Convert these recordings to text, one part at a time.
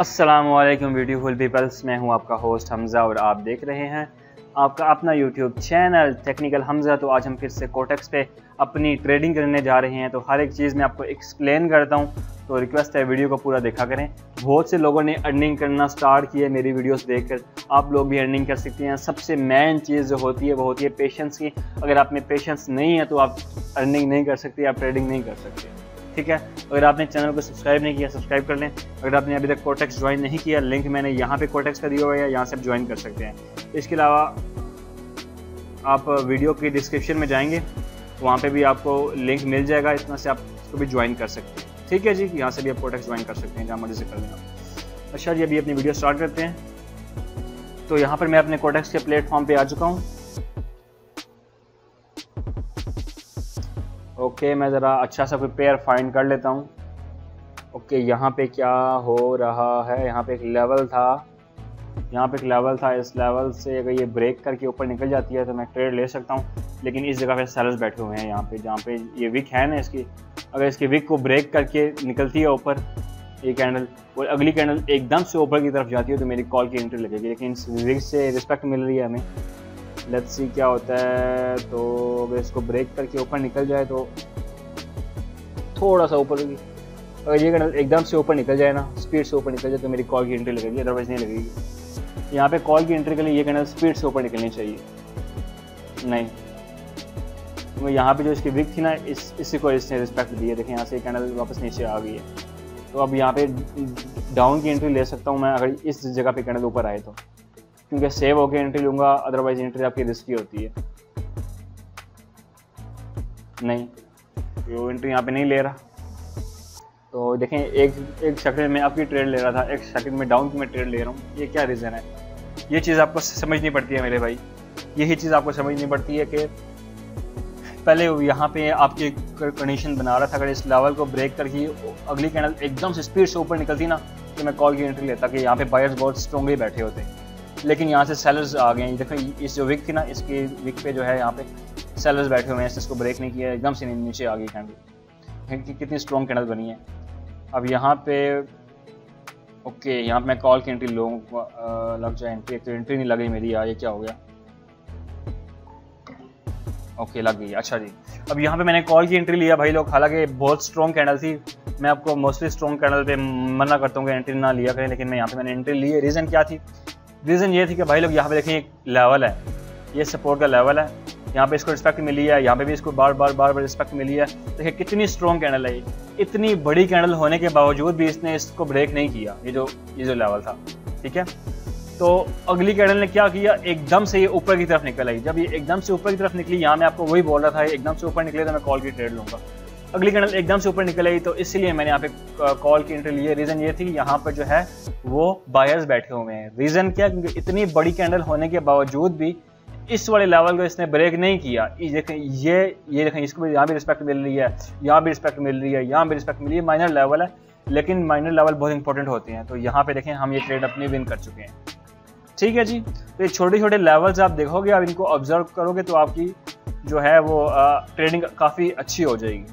Aslam beautiful peoples मैं हूँ आपका होस्ट हमज़ा और आप देख रहे हैं आपका अपना यूट्यूब चैनल टेक्निकल हमज़ा तो आज हम फिर से कोटेक्स पे अपनी ट्रेडिंग करने जा रहे हैं। तो हर एक चीज़ मैं आपको एक्सप्लेन करता हूँ। तो रिक्वेस्ट है वीडियो को पूरा देखा करें। बहुत से लोगों ने अर्निंग करना स्टार्ट किया मेरी वीडियोस देखकर। आप लोग भी अर्निंग कर सकते हैं। सबसे मेन चीज़ जो होती है, वो होती है पेशेंस की। अगर आप में पेशेंस नहीं है तो आप अर्निंग नहीं कर सकते, आप ट्रेडिंग नहीं कर सकते। ठीक है? अगर आपने चैनल को सब्सक्राइब नहीं किया, सब्सक्राइब कर लें। अगर आपने अभी तक कोटेक्स ज्वाइन नहीं किया लिंक मैंने यहाँ पे कोटेक्स का दिया हुआ है, यहाँ से आप ज्वाइन कर सकते हैं। इसके अलावा आप वीडियो की डिस्क्रिप्शन में जाएँगे वहाँ पे भी आपको लिंक मिल जाएगा इसमें से आप इसको भी ज्वाइन कर सकते हैं। ठीक है जी? यहाँ से भी आप कोटेक्स ज्वाइन कर सकते हैं, जहाँ मर्ज़ी से कर लेना। अच्छा जी, अभी अपनी वीडियो स्टार्ट करते हैं। तो यहाँ पर मैं अपने कोटेक्स के प्लेटफॉर्म पर आ चुका हूँ। ओके मैं ज़रा अच्छा सा कोई पेयर फाइंड कर लेता हूँ। ओके यहाँ पे क्या हो रहा है? यहाँ पे एक लेवल था। यहाँ पे एक लेवल था। इस लेवल से अगर ये ब्रेक करके ऊपर निकल जाती है तो मैं ट्रेड ले सकता हूँ। लेकिन इस जगह पे सेलर्स बैठे हुए हैं यहाँ पे, जहाँ पे ये विक है ना इसकी। अगर इसकी विक को ब्रेक करके निकलती है ऊपर, ये कैंडल और अगली कैंडल एकदम से ऊपर की तरफ़ जाती है तो मेरी कॉल की एंट्री लगेगी। लेकिन इस विक से रिस्पेक्ट मिल रही है हमें। लेट्स सी क्या होता है। तो अगर इसको ब्रेक करके ऊपर निकल जाए तो थोड़ा सा ऊपर होगी। अगर ये एकदम से ऊपर निकल जाए ना स्पीड से ऊपर निकल जाए तो मेरी कॉल की एंट्री लगेगी अदरवाइज़ नहीं लगेगी। यहाँ पे कॉल की एंट्री के लिए ये कैंडल स्पीड से ऊपर निकलनी चाहिए। नहीं। तो यहाँ पे जो इसकी विक थी ना, इस, इसी को इसने रिस्पेक्ट दी है। देखें यहाँ से ये कैंडल वापस नीचे आ गई है। तो अब यहाँ पे डाउन की एंट्री ले सकता हूँ मैं, अगर इस जगह पे कैंडल ऊपर आए तो। क्योंकि सेव होकर एंट्री लूँगा अदरवाइज़ एंट्री आपकी रिस्की होती है। नहीं। वो एंट्री यहाँ पे नहीं ले रहा। तो देखें एक एक सेकंड में आपकी ट्रेड ले रहा था एक सेकंड में डाउन की मैं ट्रेड ले रहा हूँ। ये क्या रीज़न है? ये चीज़ आपको समझनी पड़ती है मेरे भाई। यही चीज़ आपको समझनी पड़ती है कि पहले यहाँ पे आपकी कंडीशन बना रहा था। अगर इस लेवल को ब्रेक करके अगली कैंडल एकदम से स्पीड से ऊपर निकलती ना तो मैं कॉल की एंट्री लेता कि यहाँ पे बायर्स बहुत स्ट्रॉन्गली बैठे होते। लेकिन यहाँ से सेलर्स आ गए देखो इस जो विक थी ना, इसकी विक पे जो है यहाँ पे सेलर्स बैठे हुए हैं। इसको ब्रेक नहीं किया एकदम से नीचे आ गई कैंडल कि कितनी स्ट्रॉन्ग कैंडल बनी है। अब यहाँ पे ओके यहाँ पे मैं कॉल की एंट्री लूँ लग जाए एंट्री एक तो एंट्री नहीं लगी मेरी यार ये क्या हो गया? ओके लग गई। अच्छा जी। अब यहाँ पे मैंने कॉल की एंट्री लिया। भाई लोग, हालाँकि बहुत स्ट्रॉन्ग कैंडल थी। मैं आपको मोस्टली स्ट्रॉन्ग कैंडल पे मना करता हूँ कि एंट्री ना लिया करें, लेकिन मैं यहाँ पे मैंने एंट्री ली है। रीज़न क्या थी? रीज़न ये थी कि भाई लोग यहाँ पे देखें एक लेवल है। ये सपोर्ट का लेवल है। यहाँ पे इसको रिस्पेक्ट मिली है, यहाँ पे भी इसको बार बार बार बार रिस्पेक्ट मिली है। देखिए कितनी स्ट्रॉन्ग कैंडल है ये। इतनी बड़ी कैंडल होने के बावजूद भी इसने इसको ब्रेक नहीं किया, ये जो ये जो लेवल था। ठीक है? तो अगली कैंडल ने क्या किया? एकदम से ये ऊपर की तरफ़ निकल आई। जब ये एकदम से ऊपर की तरफ़ निकली, यहाँ मैं आपको वही बोल रहा था, एकदम से ऊपर निकले तो मैं कॉल की ट्रेड लूँगा। अगली कैंडल एकदम से ऊपर निकल आई तो इसलिए मैंने यहाँ पे कॉल की एंट्री ली है। रीज़न ये थी कि यहाँ पर जो है, वो बायर्स बैठे हुए हैं। रीज़न क्या? क्योंकि इतनी बड़ी कैंडल होने के बावजूद भी इस वाले लेवल को इसने ब्रेक नहीं किया। देखें, ये ये देखें, इसको यहाँ भी रिस्पेक्ट मिल रही है, यहाँ भी रिस्पेक्ट मिल रही है, यहाँ भी रिस्पेक्ट मिल रही है। माइनर लेवल है, लेकिन माइनर लेवल बहुत इंपॉर्टेंट होते हैं। तो यहाँ पे देखें, हम ये ट्रेड अपनी विन कर चुके हैं। ठीक है जी? तो ये छोटे छोटे लेवल्स आप देखोगे, आप इनको ऑब्ज़र्व करोगे तो आपकी जो है वो ट्रेडिंग काफ़ी अच्छी हो जाएगी।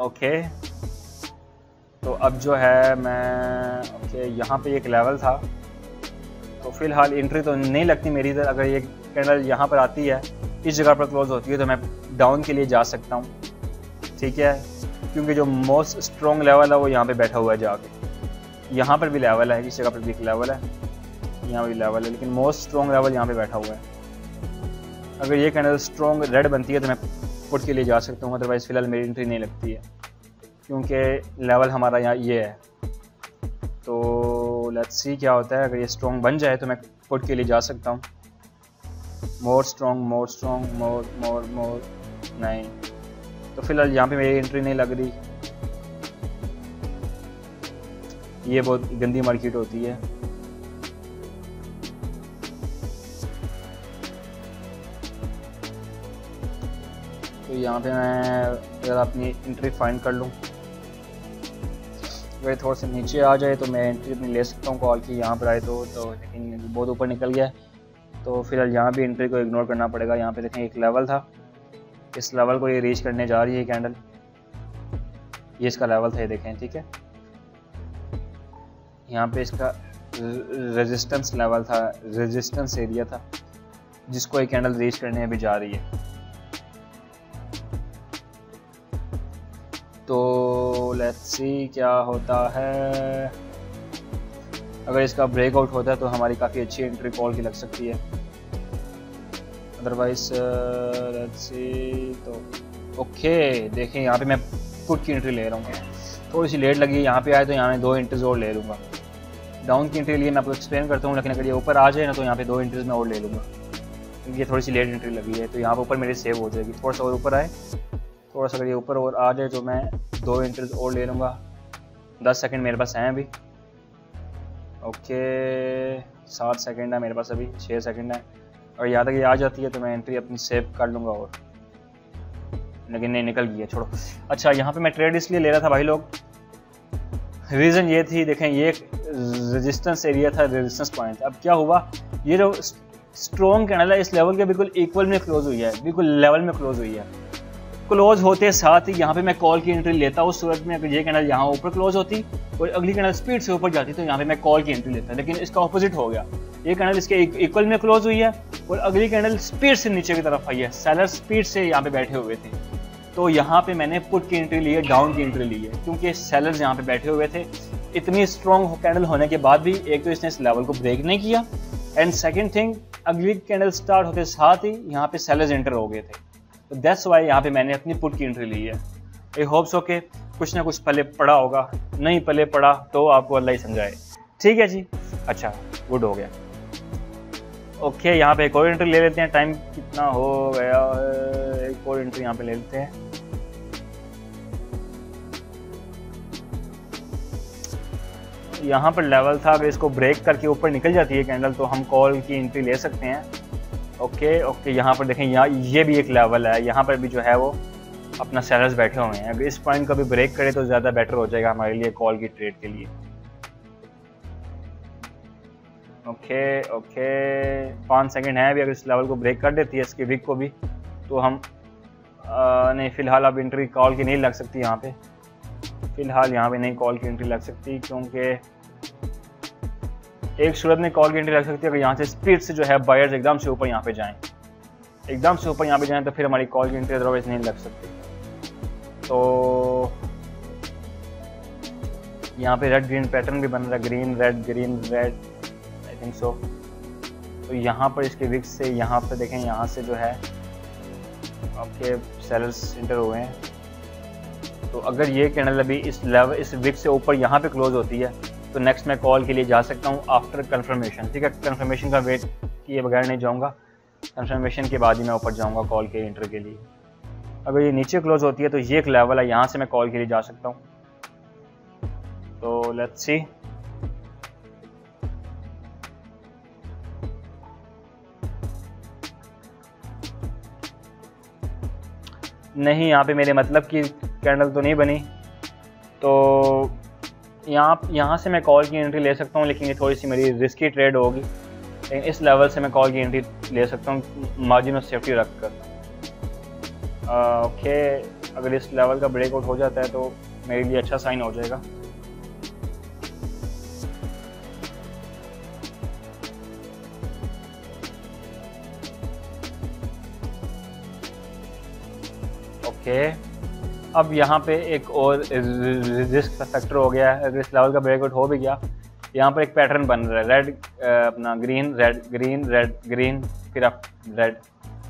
ओके तो अब जो है मैं ओके यहाँ पे एक लेवल था। तो फ़िलहाल एंट्री तो नहीं लगती मेरी इधर। अगर ये कैंडल यहाँ पर आती है, इस जगह पर क्लोज होती है तो मैं डाउन के लिए जा सकता हूँ। ठीक है? क्योंकि जो मोस्ट स्ट्रॉन्ग लेवल है, वो यहाँ पे बैठा हुआ है जाके। यहाँ पर भी लेवल है, इस जगह पर भी एक लेवल है। यहाँ भी लेवल है, लेकिन मोस्ट स्ट्रॉन्ग लेवल यहाँ पे बैठा हुआ है। अगर ये कैंडल स्ट्रॉन्ग रेड बनती है तो मैं पुट के लिए जा सकता हूँ अदरवाइज़ फ़िलहाल मेरी एंट्री नहीं लगती है, क्योंकि लेवल हमारा यहाँ ये है। तो लेट्स सी क्या होता है, अगर ये स्ट्रॉन्ग बन जाए तो मैं पुट के लिए जा सकता हूँ। मोर स्ट्रॉन्ग मोर स्ट्रॉन्ग मोर मोर मोर नहीं तो फ़िलहाल यहाँ पे मेरी एंट्री नहीं लग रही। ये बहुत गंदी मार्केट होती है। तो यहाँ पे मैं अगर अपनी एंट्री फाइंड कर लूँ। अगर थोड़ा सा नीचे आ जाए तो मैं एंट्री अपनी ले सकता हूँ कॉल की, यहाँ पर आए तो तो लेकिन बहुत ऊपर निकल गया तो फ़िलहाल यहाँ भी एंट्री को इग्नोर करना पड़ेगा। यहाँ पे देखें एक लेवल था। इस लेवल को ये रीच करने जा रही है कैंडल ये इसका लेवल था, ये देखें, ठीक है? यहाँ पे इसका रेजिस्टेंस लेवल था रेजिस्टेंस एरिया था, जिसको ये कैंडल रीच करने अभी जा रही है। लेट्स सी क्या होता है। अगर इसका ब्रेकआउट होता है तो हमारी काफ़ी अच्छी एंट्री कॉल की लग सकती है। अदरवाइज़ लेट्स सी तो ओके देखें, यहाँ पे मैं पुट की एंट्री ले रहा हूँ। थोड़ी सी लेट लगी, यहाँ पे आए तो यहाँ मैं दो एंट्रीज और ले लूँगा। डाउन की एंट्री लिए मैं आपको एक्सप्लेन करता हूँ, लेकिन अगर ये ऊपर आ जाए ना तो यहाँ पे दो एंट्रीज मैं और ले लूँगा। क्योंकि ये थोड़ी सी लेट एंट्री लगी है तो यहाँ पर ऊपर मेरी सेव हो जाएगी। थोड़ा सा और ऊपर आए। थोड़ा सा अगर ये ऊपर और आ जाए तो मैं दो एंट्रीज और ले लूँगा। दस सेकेंड मेरे पास हैं अभी। ओके सात सेकेंड है मेरे पास अभी छः सेकेंड है। और यहाँ तक आ जाती है तो मैं एंट्री अपनी सेव कर लूँगा और। लेकिन नहीं, निकल गई है, छोड़ो। अच्छा यहाँ पे मैं ट्रेड इसलिए ले रहा था भाई लोग। रीज़न ये थी, देखें, ये रेजिस्टेंस एरिया था रेजिस्टेंस पॉइंट अब क्या हुआ? ये जो स्ट्रॉन्ग कैंडल है, इस लेवल के बिल्कुल इक्वल में क्लोज हुई है, बिल्कुल लेवल में क्लोज हुई है। क्लोज होते साथ ही यहाँ पे मैं कॉल की एंट्री लेता उस सूरत में अगर ये कैंडल यहाँ ऊपर क्लोज होती और अगली कैंडल स्पीड से ऊपर जाती तो यहाँ पे मैं कॉल की एंट्री लेता, लेकिन इसका ऑपोजिट हो गया। ये कैंडल इसके इक्वल में क्लोज हुई है और अगली कैंडल स्पीड से नीचे की तरफ़ आई है सेलर स्पीड से यहाँ पे बैठे हुए थे। तो यहाँ पे मैंने पुट की एंट्री ली है डाउन की एंट्री ली है, क्योंकि सेलर्स यहाँ पे बैठे हुए थे। इतनी स्ट्रॉन्ग कैंडल होने के बाद भी एक तो इसने इस लेवल को ब्रेक नहीं किया। एंड सेकेंड थिंग अगली कैंडल स्टार्ट होते साथ ही यहाँ पे सेलर्स एंटर हो गए थे। तो दैट्स वाई यहाँ पे मैंने अपनी पुट की एंट्री ली है। आई होप्स ओके कुछ ना कुछ पले पड़ा होगा, नहीं पले पड़ा तो आपको अल्लाह ही समझाए। ठीक है जी? अच्छा गुड हो गया। ओके यहाँ पे एक और एंट्री ले लेते हैं। टाइम कितना हो गया? एक और एंट्री यहाँ पे ले लेते हैं। यहाँ पर लेवल था, अगर इसको ब्रेक करके ऊपर निकल जाती है कैंडल तो हम कॉल की एंट्री ले सकते हैं। ओके ओके यहाँ पर देखें यहाँ ये भी एक लेवल है। यहाँ पर भी जो है वो अपना सेलर्स बैठे हुए हैं। अगर इस पॉइंट को भी ब्रेक करे तो ज़्यादा बेटर हो जाएगा हमारे लिए कॉल की ट्रेड के लिए। ओके ओके पाँच सेकंड है अभी। अगर इस लेवल को ब्रेक कर देती है इसके विक को भी तो हम आ, नहीं फ़िलहाल अब एंट्री कॉल की नहीं लग सकती यहाँ पे। फ़िलहाल यहाँ पे नहीं कॉल की एंट्री लग सकती क्योंकि एक सूरत में कॉल एंट्री लग सकती है, अगर यहाँ से स्पीड से जो है बायर्स एकदम से ऊपर यहाँ पे जाएँ। एकदम से ऊपर यहाँ पे जाएँ तो फिर हमारी कॉल एंट्री अदरवाइज़ नहीं लग सकती। तो यहाँ पे रेड ग्रीन पैटर्न भी बन रहा है green red green red I think so तो यहाँ पर इसके विक्स से यहाँ पर देखें, यहाँ से जो है आपके सेलर्स इंटर हुए हैं। तो अगर ये कैंडल अभी इस लेवल इस विक से ऊपर यहाँ पे क्लोज होती है तो नेक्स्ट मैं कॉल के लिए जा सकता हूँ आफ्टर कन्फर्मेशन ठीक है? कन्फर्मेशन का वेट किए बगैर नहीं जाऊँगा। कन्फर्मेशन के बाद ही मैं ऊपर जाऊँगा कॉल के इंटर के लिए। अगर ये नीचे क्लोज होती है तो ये एक लेवल है, यहाँ से मैं कॉल के लिए जा सकता हूँ। तो लेट्स सी नहीं, यहाँ पे मेरे मतलब की कैंडल तो नहीं बनी। तो यहाँ यहाँ से मैं कॉल की एंट्री ले सकता हूँ, लेकिन ये थोड़ी सी मेरी रिस्की ट्रेड होगी। लेकिन इस लेवल से मैं कॉल की एंट्री ले सकता हूँ मार्जिन ऑफ़ सेफ्टी रख कर। ओके अगर इस लेवल का ब्रेकआउट हो जाता है तो मेरे लिए अच्छा साइन हो जाएगा। ओके अब यहाँ पे एक और रिस्क का फैक्टर हो गया है। इस लेवल का ब्रेकआउट हो भी गया। यहाँ पर एक पैटर्न बन रहा है। रेड अपना green red green red green फिर अब रेड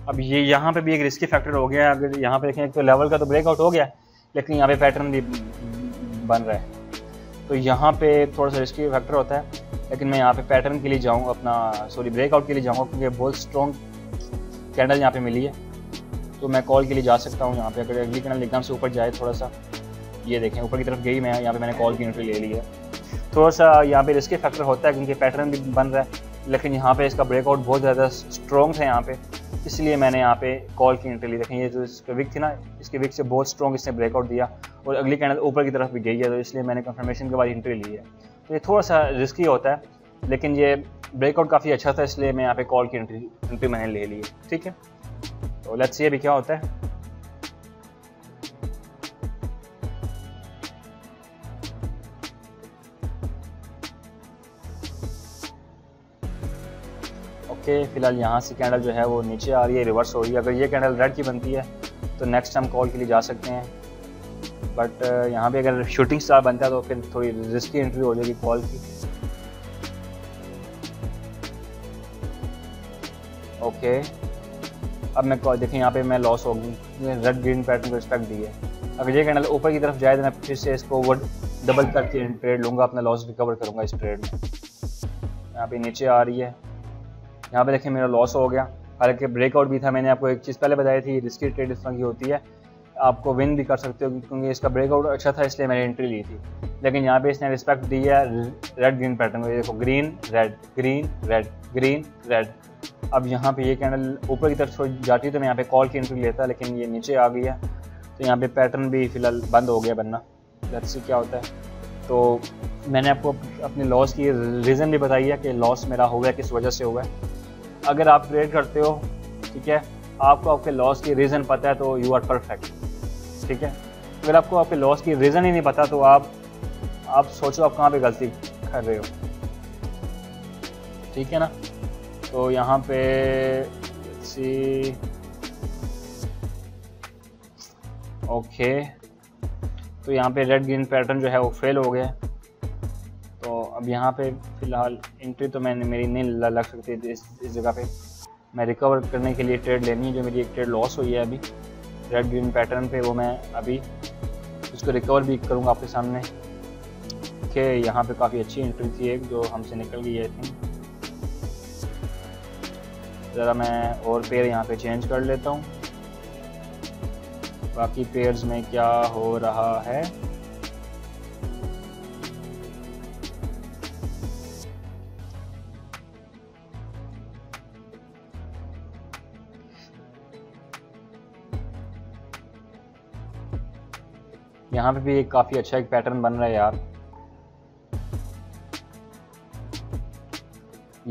अब ये यहाँ पे भी एक रिस्की फैक्टर हो गया है। अगर यहाँ पे देखें तो लेवल का तो ब्रेकआउट हो गया, लेकिन यहाँ पे पैटर्न भी बन रहा है। तो यहाँ पे थोड़ा सा रिस्की फैक्टर होता है, लेकिन मैं यहाँ पे पैटर्न के लिए जाऊँ, अपना सॉरी ब्रेकआउट के लिए जाऊँगा, क्योंकि बहुत स्ट्रॉन्ग कैंडल यहाँ पे मिली है। तो मैं कॉल के लिए जा सकता हूँ यहाँ पे। अगर अगली कैनल एकदम से ऊपर जाए थोड़ा सा ये देखें, ऊपर की तरफ़ गई मैं, यहाँ पे मैंने कॉल की एंट्री ले ली है। थोड़ा सा यहाँ पे रिस्की फैक्टर होता है, क्योंकि पैटर्न भी बन रहा है, लेकिन यहाँ पे इसका ब्रेकआउट बहुत ज़्यादा स्ट्रॉन्ग है यहाँ पे। इसलिए मैंने यहाँ पे कॉल की एंट्री ली। देखें, ये जो इसका विक थी ना, इसके विक से बहुत स्ट्रॉन्ग इसने ब्रेकआउट दिया और अगली कैंडल ऊपर की तरफ़ भी गई है तो इसलिए मैंने कन्फर्मेशन के बाद एंट्री ली है। तो ये थोड़ा सा रिस्की होता है, लेकिन ये ब्रेकआउट काफ़ी अच्छा था, इसलिए मैं यहाँ पे कॉल की एंट्री एंट्री मैंने ले ली है। ठीक है? तो लेट्स ये भी क्या होता है। ओके फ़िलहाल यहाँ से कैंडल जो है वो नीचे आ रही है रिवर्स हो रही है। अगर ये कैंडल रेड की बनती है तो नेक्स्ट हम कॉल के लिए जा सकते हैं। बट uh, यहाँ पे अगर शूटिंग स्टार बनता है तो फिर थोड़ी रिस्की एंट्री हो जाएगी कॉल की। ओके अब मैं देखें, यहाँ पे मैं लॉस होगी रेड ग्रीन पैटर्न को रिस्पेक्ट दी है अगर ये कैंडल ऊपर की तरफ़ जाए तो मैं फिर से इसको वो डबल करके ट्रेड लूँगा, अपना लॉस रिकवर करूँगा इस ट्रेड में। यहाँ पे नीचे आ रही है। यहाँ पे देखें, मेरा लॉस हो गया। हालाँकि ब्रेकआउट भी था, मैंने आपको एक चीज़ पहले बताई थी रिस्की ट्रेड इस तरह की होती है। आपको विन भी कर सकते हो, क्योंकि इसका ब्रेकआउट अच्छा था, इसलिए मैंने एंट्री ली थी। लेकिन यहाँ पे इसने रिस्पेक्ट दी है रेड ग्रीन पैटर्न को देखो green red green red green red अब यहाँ पे ये कैंडल ऊपर की तरफ़ जाती है तो मैं यहाँ पे कॉल की एंट्री लेता, लेकिन ये नीचे आ गई है। तो यहाँ पे पैटर्न भी फ़िलहाल बंद हो गया बनना। लेट्स क्या होता है। तो मैंने आपको अपने लॉस की रीज़न भी बताई है कि लॉस मेरा हो गया, किस वजह से हुआ है। अगर आप ट्रेड करते हो, ठीक है, आपको आपके लॉस की रीज़न पता है तो यू आर परफेक्ट ठीक है। अगर आपको आपके लॉस की रीज़न ही नहीं पता तो आप आप सोचो आप कहाँ पे गलती कर रहे हो। ठीक है ना? तो यहाँ पे सी ओके तो यहाँ पे रेड ग्रीन पैटर्न जो है वो फेल हो गया। तो अब यहाँ पे फ़िलहाल एंट्री तो मैंने, मेरी नहीं लग सकती इस इस जगह पे। मैं रिकवर करने के लिए ट्रेड लेनी है, जो मेरी एक ट्रेड लॉस हुई है अभी। रेड ग्रीन पैटर्न पे वो मैं अभी उसको रिकवर भी करूँगा आपके सामने। ओके यहाँ पे काफ़ी अच्छी एंट्री थी एक, जो हमसे निकल गई है थी ज़रा मैं और पेयर यहाँ पे चेंज कर लेता हूँ। बाकी पेयर्स में क्या हो रहा है? यहाँ पे भी एक काफ़ी अच्छा एक पैटर्न बन रहा है यार।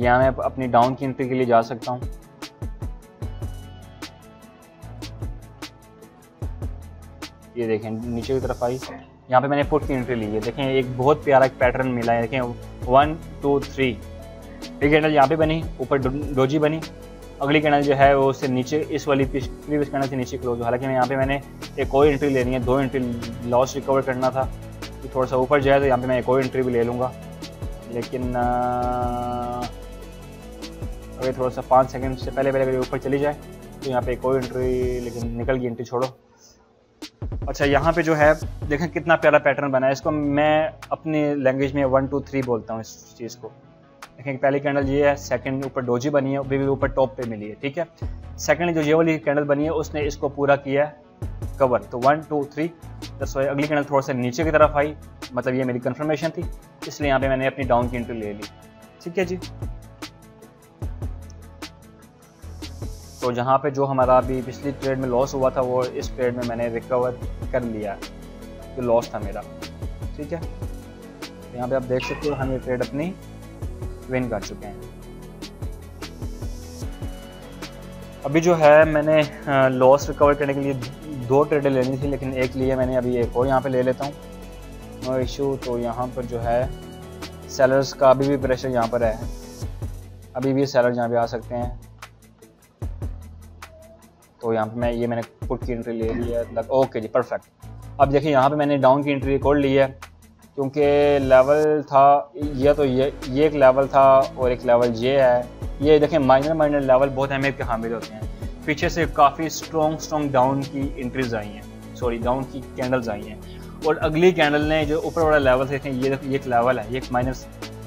यहाँ मैं अपनी डाउन की एंट्री के लिए जा सकता हूँ? ये देखें, नीचे की तरफ़ आई। यहाँ पे मैंने फुट की एंट्री ली है। देखें, एक बहुत प्यारा एक पैटर्न मिला है। देखें वन टू थ्री एक कैंडल यहाँ पे बनी, ऊपर डोजी बनी। अगली कैंडल जो है, वो उससे नीचे, इस वाली प्रीवियस कैंडल से नीचे क्लोज हालाँकि मैं यहाँ पे मैंने एक और एंट्री लेनी है। दो एंट्री लॉस रिकवर करना था। कि थोड़ा सा ऊपर जाए तो यहाँ पे मैं एक और एंट्री भी ले लूँगा। लेकिन अगर थोड़ा सा पाँच सेकंड से पहले पहले अगर ऊपर चली जाए तो यहाँ पे एक और एंट्री लेकिन निकल गई एंट्री छोड़ो। अच्छा यहाँ पे जो है, देखें कितना प्यारा पैटर्न बना है। इसको मैं अपनी लैंग्वेज में वन टू थ्री बोलता हूँ इस चीज़ को। देखें, पहली कैंडल ये है सेकंड ऊपर डोजी बनी है भी ऊपर टॉप पे मिली है, ठीक है? सेकंड जो ये वाली कैंडल बनी है, उसने इसको पूरा किया है कवर तो वन टू थ्री दस अगली कैंडल थोड़ा सा नीचे की तरफ़ आई मतलब ये मेरी कंफर्मेशन थी, इसलिए यहाँ पे मैंने अपनी डाउन की एंट्री ले ली। ठीक है जी? तो जहाँ पे जो हमारा अभी पिछली ट्रेड में लॉस हुआ था, वो इस ट्रेड में मैंने रिकवर कर लिया। जो तो लॉस था मेरा। ठीक है? तो यहाँ पे आप देख सकते हो, हम ये ट्रेड अपनी विन कर चुके हैं। अभी जो है, मैंने लॉस रिकवर करने के लिए दो ट्रेडें लेनी थी, लेकिन एक लिए मैंने अभी एक और यहाँ पे ले लेता हूँ। नो इशू तो यहाँ पर जो है सेलर्स का अभी भी प्रेशर यहाँ पर है। अभी भी सेलर यहाँ पे आ सकते हैं। यहाँ पे मैं, ये मैंने पुट की एंट्री ले ली है ओके जी परफेक्ट अब देखिए, यहाँ पे मैंने डाउन की एंट्री रिकॉर्ड ली है, क्योंकि लेवल था ये तो ये ये एक लेवल था और एक लेवल ये है। ये देखें माइनर माइनर लेवल बहुत अहमियत के हामिल होते हैं। पीछे से काफ़ी स्ट्रॉन्ग स्ट्रॉन्ग डाउन की एंट्रीज आई हैं। सॉरी डाउन की कैंडल्स आई हैं। और अगली कैंडल ने जो ऊपर वाला लेवल देखें, ये ये एक लेवल है, ये एक माइनर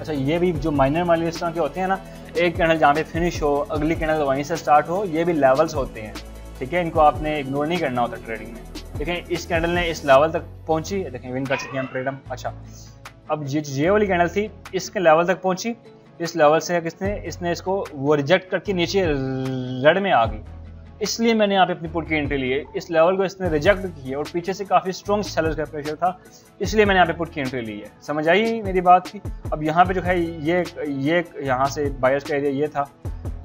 अच्छा ये भी जो माइनर माइनर इस तरह के होते हैं ना, एक कैंडल जहाँ पे फिनिश हो, अगली कैंडल वहीं से स्टार्ट हो, ये भी लेवल्स होते हैं। ठीक है इनको आपने इग्नोर नहीं करना होता ट्रेडिंग में। देखें, इस कैंडल ने इस लेवल तक पहुँची, देखें विन कर चुकी हैं ट्रेड हम अच्छा अब ये ये वाली कैंडल थी, इसके लेवल तक पहुँची, इस लेवल से किसने, इसने इसको वो रिजेक्ट करके नीचे रेड में आ गई। इसलिए मैंने यहाँ पे अपनी पुट की एंट्री ली है इस लेवल को इसने रिजेक्ट की है और पीछे से काफ़ी स्ट्रॉन्ग सेलर का प्रेशर था इसलिए मैंने यहाँ पे पुट की एंट्री ली है समझ आई मेरी बात की? अब यहाँ पे जो है ये ये यहाँ से बायर्स का एरिया ये था।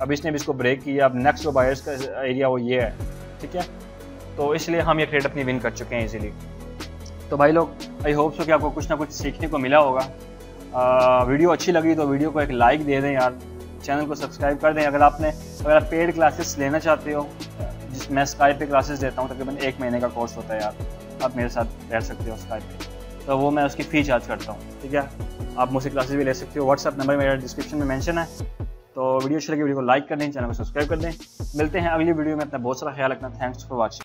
अब इसने भी इसको ब्रेक किया। अब नेक्स्ट जो बायर्स का एरिया वो ये है ठीक है? तो इसलिए हम ये ट्रेड अपनी विन कर चुके हैं इजीली तो भाई लोग आई होप सो कि आपको कुछ ना कुछ सीखने को मिला होगा। आ, वीडियो अच्छी लगी तो वीडियो को एक लाइक दे दें यार। चैनल को सब्सक्राइब कर दें। अगर आपने, अगर आप पेड क्लासेस लेना चाहते हो, जिस, मैं स्काइप पे क्लासेस देता हूँ, तकरीबन एक महीने का कोर्स होता है यार। आप मेरे साथ बैठ सकते हो स्काइप पे। तो वो मैं उसकी फ़ी चार्ज करता हूँ, ठीक है? आप मुझसे क्लासेस भी ले सकते हो। व्हाट्सअप नंबर मेरा डिस्क्रिप्शन में मेंशन है। तो वीडियो अच्छी लगी वीडियो को लाइक कर दें, चैनल को सब्सक्राइब कर दें। मिलते हैं अगली वीडियो में। अपना बहुत सारा ख्याल रखना। Thanks for watching